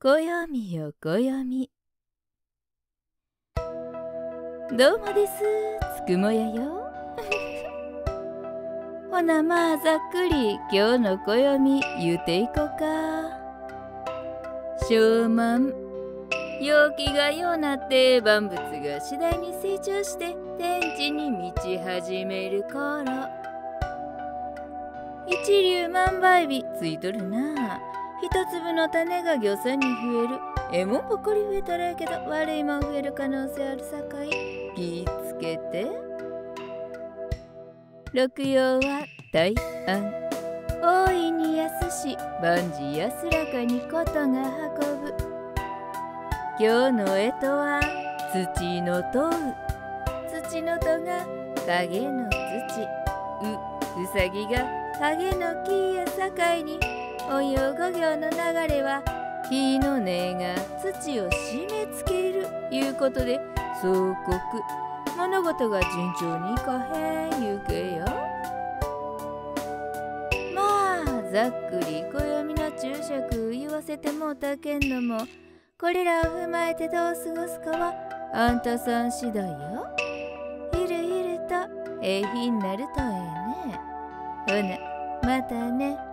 暦よ暦どうもです。つくもやよ。ほなまあざっくり今日の暦言うていこか。小満陽気がようなって万物が次第に成長して天地に満ち始める頃。一粒万倍日ついとるな。一粒の種が魚さんに増える。えもんばっかり増えたらやけど悪いもん増える可能性あるさかい。気ぃつけて。六曜は大安。大いに安し。万事安らかにことが運ぶ。今日の干支は土のとう土のとが影の土。ううさぎが影の木や境におよ五行の流れは火の根が土を締め付けるいうことで総国物事が順調にいかへんいうけよ。まあざっくり暦の注釈言わせてもうたけんのもこれらを踏まえてどう過ごすかはあんたさん次第よ。ゆるゆるとええ日になるとええね。ほなまたね。